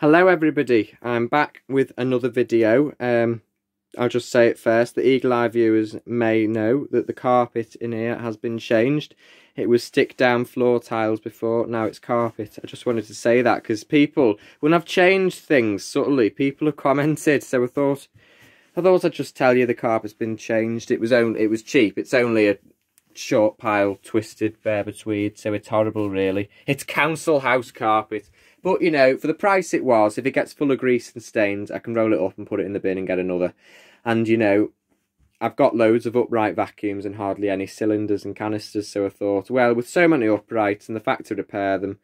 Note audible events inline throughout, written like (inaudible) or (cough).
Hello everybody, I'm back with another video. Um, I'll just say it first, the Eagle Eye viewers may know that the carpet in here has been changed. It was stick down floor tiles before, now it's carpet. I just wanted to say that because people, when I've changed things subtly, people have commented, so I thought I thought I'd just tell you the carpet's been changed. It was only it was cheap. It's only a short pile twisted Berber tweed, so it's horrible really. It's council house carpet. But, you know, for the price it was, if it gets full of grease and stains, I can roll it up and put it in the bin and get another. And, you know, I've got loads of upright vacuums and hardly any cylinders and canisters, so I thought, well, with so many uprights and the fact to repair them,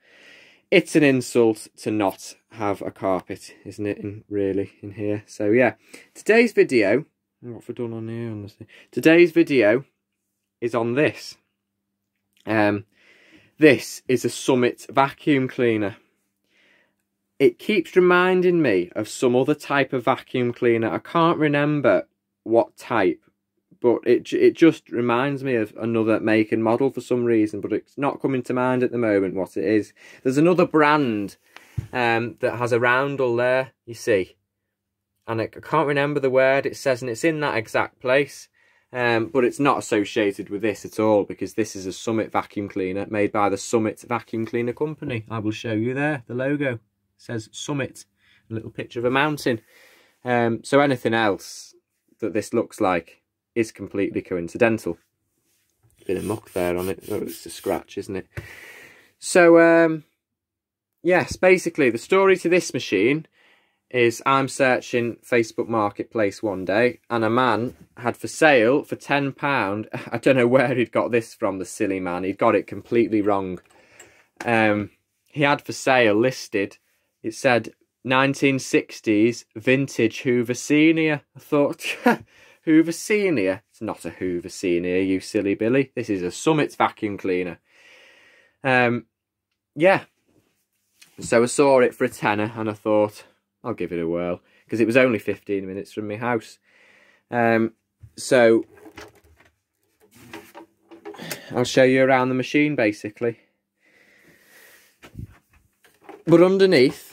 it's an insult to not have a carpet, isn't it, in, really, in here? So, yeah, today's video, what have I done on here? Honestly? Today's video is on this. Um, this is a Summit vacuum cleaner it keeps reminding me of some other type of vacuum cleaner. I can't remember what type, but it it just reminds me of another make and model for some reason, but it's not coming to mind at the moment what it is. There's another brand um, that has a roundel there, you see, and I, can't remember the word it says, and it's in that exact place. Um, but it's not associated with this at all because this is a Summit vacuum cleaner made by the Summit Vacuum Cleaner Company. I will show you there, the logo says summit, a little picture of a mountain. Um, so anything else that this looks like is completely coincidental. Bit of muck there on it. Oh, it's a scratch, isn't it? So, um, yes, basically the story to this machine is I'm searching Facebook Marketplace one day and a man had for sale for £10. (laughs) I don't know where he'd got this from, the silly man. He'd got it completely wrong. Um, he had for sale listed it said 1960s vintage Hoover Senior. I thought, (laughs) Hoover Senior? It's not a Hoover Senior, you silly Billy. This is a Summit vacuum cleaner. Um, yeah. So I saw it for a tenner and I thought, I'll give it a whirl. Because it was only 15 minutes from my house. Um, so I'll show you around the machine basically. But underneath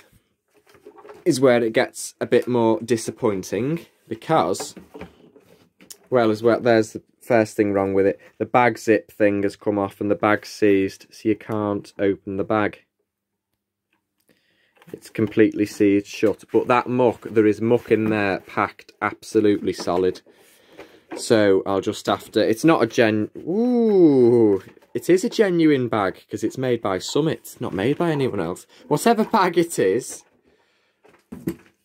is where it gets a bit more disappointing because, well, as well, there's the first thing wrong with it. The bag zip thing has come off and the bag's seized, so you can't open the bag. It's completely seized shut. But that muck, there is muck in there packed absolutely solid. So I'll just have to, it's not a gen, ooh, it is a genuine bag because it's made by Summit, not made by anyone else. Whatever bag it is,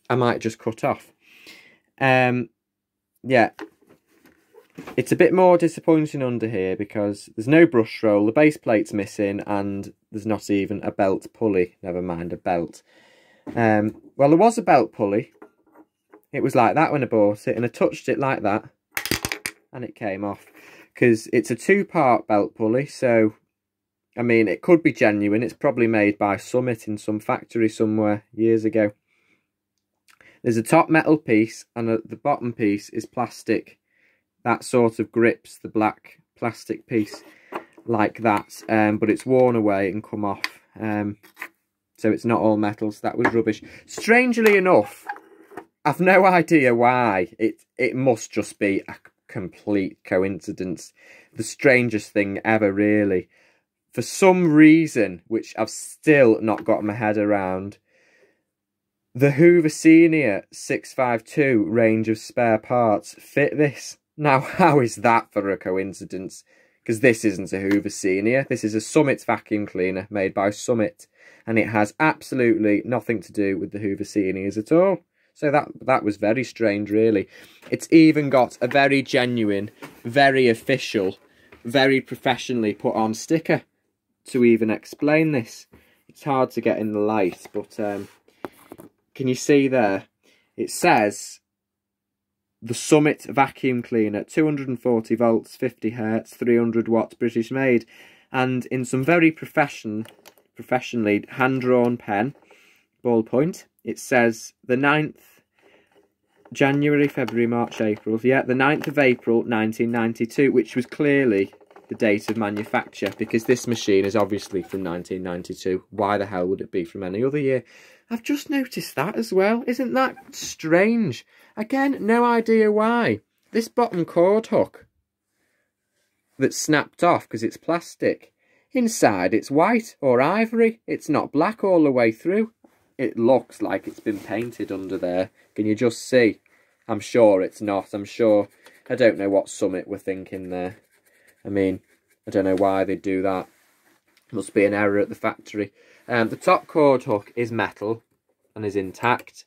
I might just cut off. Um, yeah, it's a bit more disappointing under here because there's no brush roll, the base plate's missing, and there's not even a belt pulley, never mind a belt. Um, well, there was a belt pulley. It was like that when I bought it, and I touched it like that, and it came off. Because it's a two-part belt pulley, so, I mean, it could be genuine. It's probably made by Summit in some factory somewhere years ago. There's a top metal piece and a, the bottom piece is plastic. That sort of grips the black plastic piece like that. Um, but it's worn away and come off. Um, so it's not all metal. So that was rubbish. Strangely enough, I've no idea why. It, it must just be a complete coincidence. The strangest thing ever, really. For some reason, which I've still not got my head around, the Hoover Senior 652 range of spare parts fit this. Now, (laughs) how is that for a coincidence? Because this isn't a Hoover Senior. This is a Summit vacuum cleaner made by Summit. And it has absolutely nothing to do with the Hoover Seniors at all. So that that was very strange, really. It's even got a very genuine, very official, very professionally put on sticker to even explain this. It's hard to get in the light, but um, can you see there? It says the Summit vacuum cleaner, 240 volts, 50 hertz, 300 watts, British made, and in some very profession, professionally hand-drawn pen, ballpoint, it says the 9th January, February, March, April. Yeah, the 9th of April, 1992, which was clearly the date of manufacture because this machine is obviously from 1992. Why the hell would it be from any other year? I've just noticed that as well. Isn't that strange? Again, no idea why. This bottom cord hook that's snapped off because it's plastic. Inside it's white or ivory. It's not black all the way through. It looks like it's been painted under there. Can you just see? I'm sure it's not. I'm sure. I don't know what Summit were thinking there. I mean, I don't know why they'd do that. Must be an error at the factory. Um, the top cord hook is metal and is intact.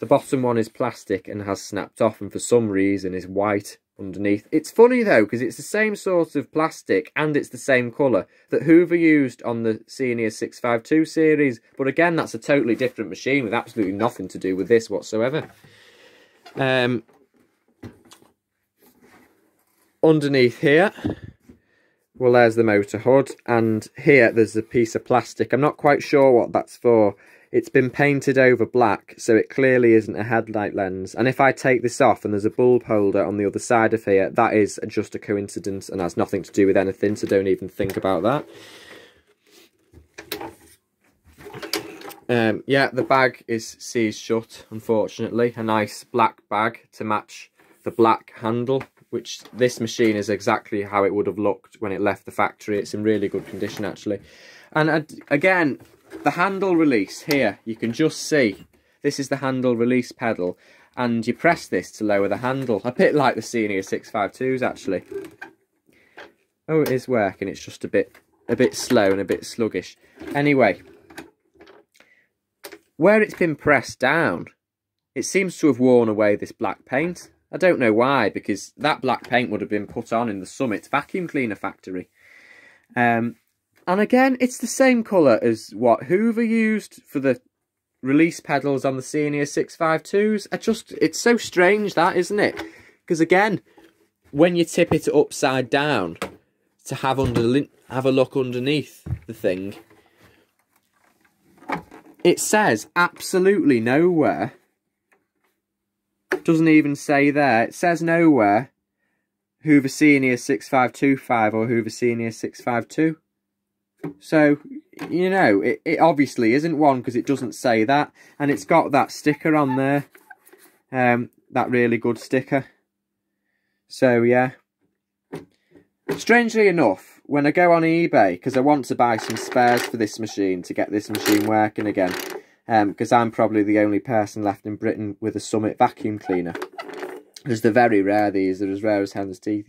The bottom one is plastic and has snapped off and for some reason is white underneath. It's funny though because it's the same sort of plastic and it's the same colour that Hoover used on the Senior 652 series. But again, that's a totally different machine with absolutely nothing to do with this whatsoever. Um, underneath here, well, there's the motor hood. And here, there's a piece of plastic. I'm not quite sure what that's for. It's been painted over black, so it clearly isn't a headlight lens. And if I take this off and there's a bulb holder on the other side of here, that is just a coincidence and has nothing to do with anything, so don't even think about that. Um, yeah, the bag is seized shut, unfortunately. A nice black bag to match the black handle, which this machine is exactly how it would have looked when it left the factory. It's in really good condition, actually. And again, the handle release here, you can just see, this is the handle release pedal. And you press this to lower the handle. A bit like the Senior 652s, actually. Oh, it is working. It's just a bit, a bit slow and a bit sluggish. Anyway, where it's been pressed down, it seems to have worn away this black paint. I don't know why, because that black paint would have been put on in the Summit vacuum cleaner factory. Um, and again, it's the same colour as what Hoover used for the release pedals on the Senior 652s. I just, it's so strange that, isn't it? Because again, when you tip it upside down to have under have a look underneath the thing, it says absolutely nowhere. Doesn't even say there. It says nowhere Hoover Senior 6525 or Hoover Senior 652. So, you know, it, it obviously isn't one because it doesn't say that. And it's got that sticker on there. Um, that really good sticker. So, yeah. Strangely enough, when I go on eBay, because I want to buy some spares for this machine to get this machine working again, because um, I'm probably the only person left in Britain with a Summit vacuum cleaner. Because they're very rare, these. They're as rare as hen's teeth,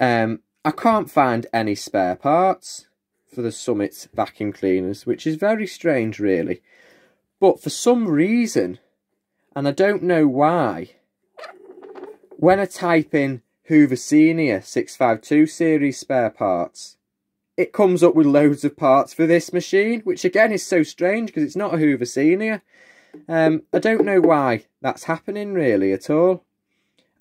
Um, I can't find any spare parts for the Summit vacuum cleaners, which is very strange, really. But for some reason, and I don't know why, when I type in Hoover Senior 652 series spare parts. It comes up with loads of parts for this machine, which again is so strange because it's not a Hoover Senior. Um, I don't know why that's happening really at all.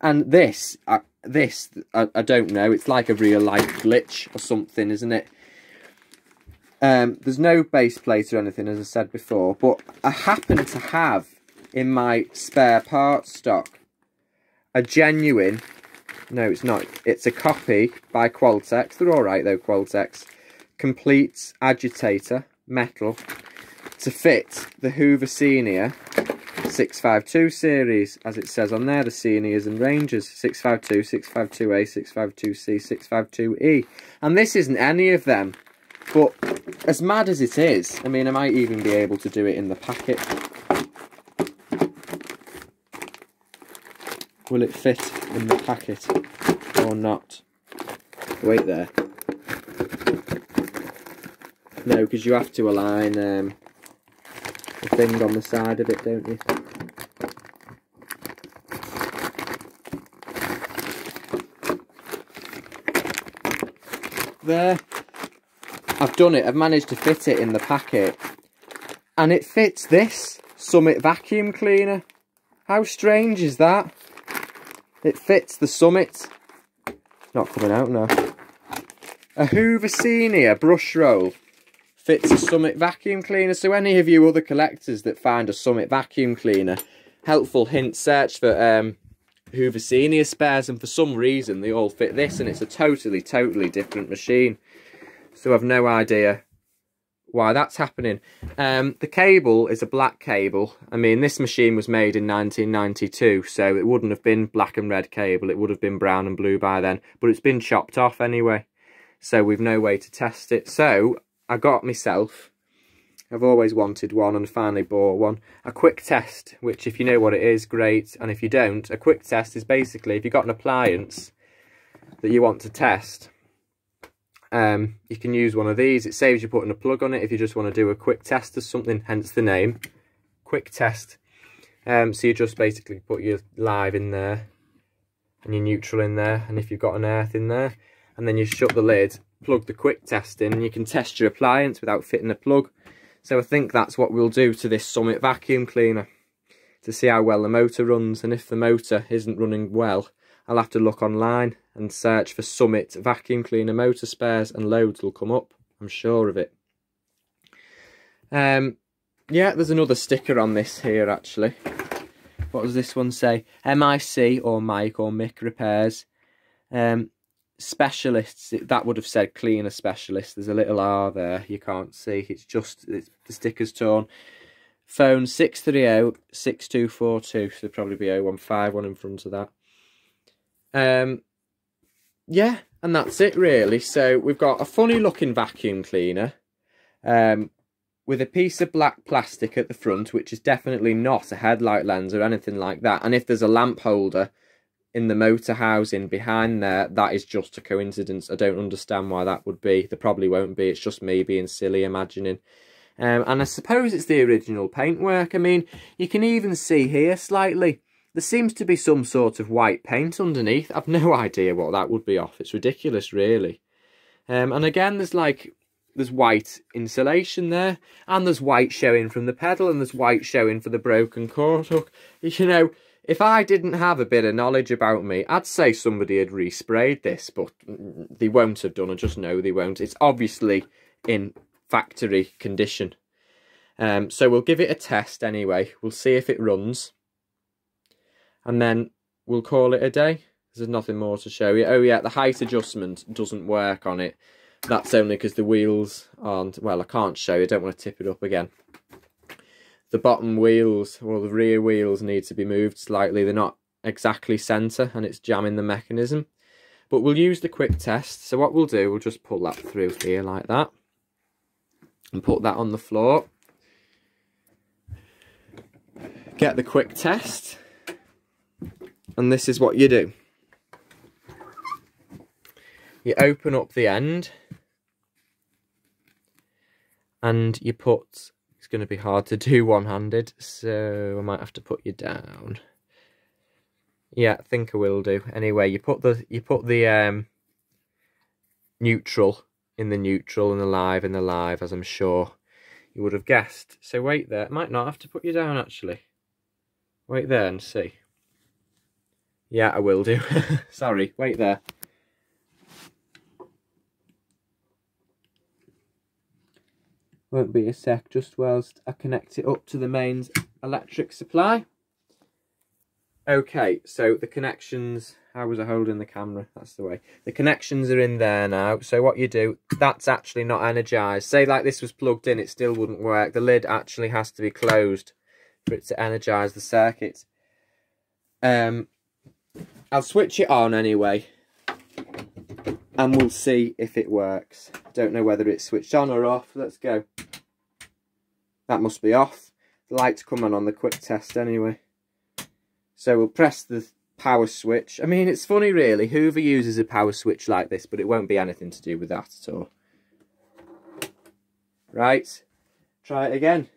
And this, uh, this, I, I, don't know, it's like a real life glitch or something, isn't it? Um, there's no base plate or anything, as I said before, but I happen to have in my spare parts stock a genuine no, it's not. It's a copy by Qualtex. They're alright though, Qualtex. Complete agitator, metal, to fit the Hoover Senior 652 series, as it says on there, the Seniors and Rangers, 652, 652A, 652C, 652E. And this isn't any of them, but as mad as it is, I mean, I might even be able to do it in the packet. Will it fit in the packet or not? Wait there. No, because you have to align um, the thing on the side of it, don't you? There. I've done it. I've managed to fit it in the packet. And it fits this Summit vacuum cleaner. How strange is that? It fits the Summit. Not coming out now. A Hoover Senior brush roll fits a Summit vacuum cleaner. So any of you other collectors that find a Summit vacuum cleaner, helpful hint, search for um, Hoover Senior spares and for some reason they all fit this and it's a totally, totally different machine. So I've no idea why that's happening. Um, the cable is a black cable. I mean, this machine was made in 1992, so it wouldn't have been black and red cable. It would have been brown and blue by then, but it's been chopped off anyway. So we've no way to test it. So I got myself, I've always wanted one and finally bought one, a quick test, which if you know what it is, great. And if you don't, a quick test is basically if you've got an appliance that you want to test, um, you can use one of these. It saves you putting a plug on it if you just want to do a quick test or something, hence the name, quick test. Um, so you just basically put your live in there and your neutral in there, and if you've got an earth in there, and then you shut the lid, plug the quick test in, and you can test your appliance without fitting a plug. So I think that's what we'll do to this Summit vacuum cleaner to see how well the motor runs, and if the motor isn't running well, I'll have to look online and search for Summit vacuum cleaner motor spares and loads will come up. I'm sure of it. Um, yeah, there's another sticker on this here actually. What does this one say? MIC or Mike or Mick repairs. Um, specialists, that would have said cleaner specialist. There's a little R there, you can't see. It's just, it's, the sticker's torn. Phone 630-6242, so there'll probably be 0151 in front of that. Um, yeah, and that's it really. So we've got a funny looking vacuum cleaner um, with a piece of black plastic at the front, which is definitely not a headlight lens or anything like that. And if there's a lamp holder in the motor housing behind there, that is just a coincidence. I don't understand why that would be. There probably won't be. It's just me being silly imagining. Um, and I suppose it's the original paintwork. I mean, you can even see here slightly there seems to be some sort of white paint underneath. I've no (laughs) idea what that would be off. It's ridiculous, really. Um, and again, there's like, there's white insulation there. And there's white showing from the pedal. And there's white showing for the broken cord hook. (laughs) You know, if I didn't have a bit of knowledge about me, I'd say somebody had resprayed this. But they won't have done. I just know they won't. It's obviously in factory condition. Um, so we'll give it a test anyway. We'll see if it runs and then we'll call it a day. There's nothing more to show you. Oh yeah, the height adjustment doesn't work on it. That's only because the wheels aren't, well I can't show you, I don't want to tip it up again. The bottom wheels, or the rear wheels need to be moved slightly. They're not exactly centre and it's jamming the mechanism. But we'll use the quick test. So what we'll do, we'll just pull that through here like that. And put that on the floor. Get the quick test and this is what you do. You open up the end and you put, it's going to be hard to do (laughs) one-handed, so I might have to put you down. Yeah, I think I will do. Anyway, you put the you put the um, neutral in the neutral and the live in the live, as I'm sure you would have guessed. So wait there. I might not have to put you down, actually. Wait there and see. Yeah, I will do. (laughs) Sorry, wait there. Won't be a sec, just whilst I connect it up to the mains electric supply. Okay, so the connections, how was I holding the camera? That's the way. The connections are in there now. So what you do, that's actually not energised. Say like this was plugged in, it still wouldn't work. The lid actually has to be closed for it to energise the circuit. Um, I'll switch it on anyway and we'll see if it works. Don't know whether it's switched on or off. Let's go. That must be off. The light's come on on the quick test anyway. So we'll press the power switch. I mean, it's funny really. Hoover uses a power switch like this, but it won't be anything to do with that at all. Right. Try it again.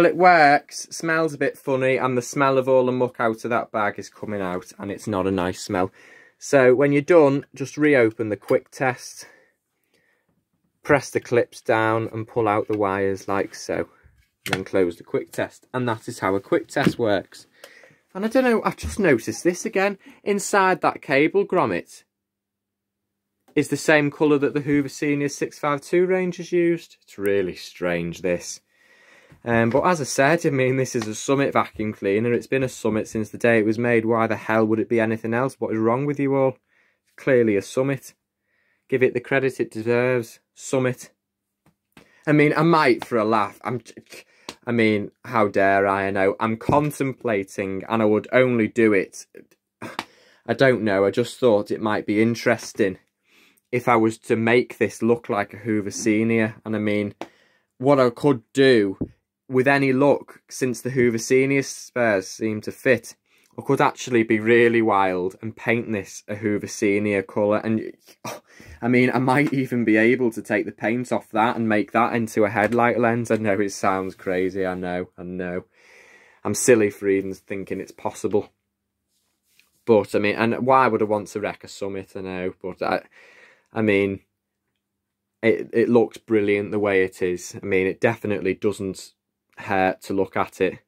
Well, it works, smells a bit funny, and the smell of all the muck out of that bag is coming out, and it's not a nice smell. So when you're done, just reopen the quick test, press the clips down and pull out the wires like so. Then close the quick test. And that is how a quick test works. And I don't know, I've just noticed this again. Inside that cable grommet is the same colour that the Hoover Senior 652 range has used. It's really strange, this. Um, but as I said, I mean, this is a Summit vacuum cleaner. It's been a Summit since the day it was made. Why the hell would it be anything else? What is wrong with you all? clearly a Summit. Give it the credit it deserves. Summit. I mean, I might for a laugh. I'm... I mean, how dare I, I know. I'm contemplating and I would only do it. I don't know, I just thought it might be interesting if I was to make this look like a Hoover Senior. And I mean, what I could do with any luck, since the Hoover Senior spares seem to fit, I could actually be really wild and paint this a Hoover Senior colour. And oh, I mean, I might even be able to take the paint off that and make that into a headlight lens. I know it sounds crazy, I know, I know. I'm silly for even thinking it's possible. But, I mean, and why would I want to wreck a Summit, I know. But, I, I mean, it, it looks brilliant the way it is. I mean, it definitely doesn't hurt to look at it.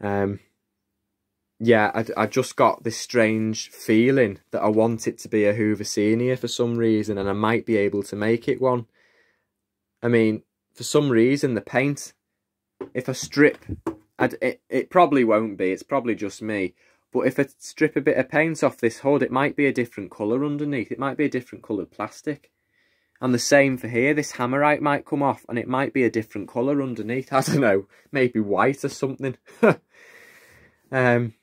Um, yeah, I, I just got this strange feeling that I want it to be a Hoover Senior for some reason, and I might be able to make it one. I mean, for some reason, the paint, if I strip, I'd, it, it probably won't be, it's probably just me, but if I strip a bit of paint off this hood, it might be a different colour underneath, it might be a different coloured plastic. And the same for here, this hammerite might come off and it might be a different colour underneath, (laughs) I don't know, maybe white or something. (laughs) um,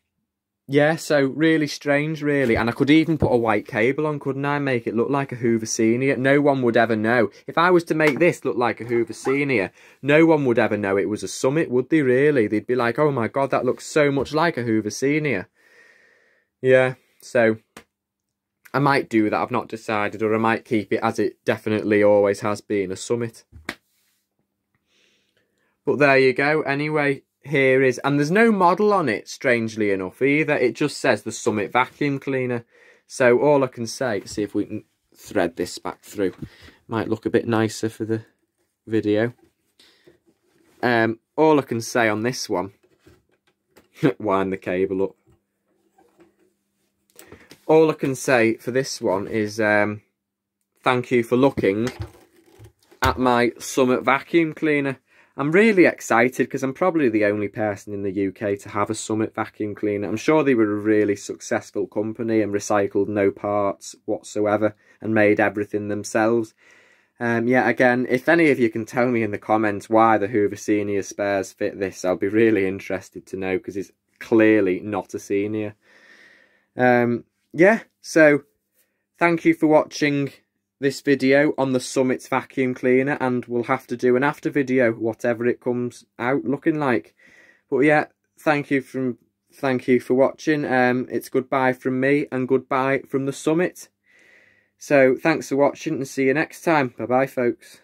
yeah, so really strange, really. And I could even put a white cable on, couldn't I? Make it look like a Hoover Senior. No one would ever know. If I was to make this look like a Hoover Senior, no one would ever know it was a Summit, would they really? They'd be like, oh my god, that looks so much like a Hoover Senior. Yeah, so I might do that. I've not decided. Or I might keep it as it definitely always has been, a Summit. But there you go. Anyway, here is, and there's no model on it, strangely enough, either. It just says the Summit Vacuum Cleaner. So all I can say, see if we can thread this back through. Might look a bit nicer for the video. Um, all I can say on this one, (laughs) wind the cable up. All I can say for this one is um, thank you for looking at my Summit Vacuum Cleaner. I'm really excited because I'm probably the only person in the UK to have a Summit vacuum cleaner. I'm sure they were a really successful company and recycled no parts whatsoever and made everything themselves. Um, yeah, again, if any of you can tell me in the comments why the Hoover Senior spares fit this, I'll be really interested to know because it's clearly not a Senior. Um, yeah, so thank you for watching this video on the Summit's vacuum cleaner and we'll have to do an after video, whatever it comes out looking like. But yeah, thank you from thank you for watching. Um, it's goodbye from me and goodbye from the Summit. So thanks for watching and see you next time. Bye bye folks.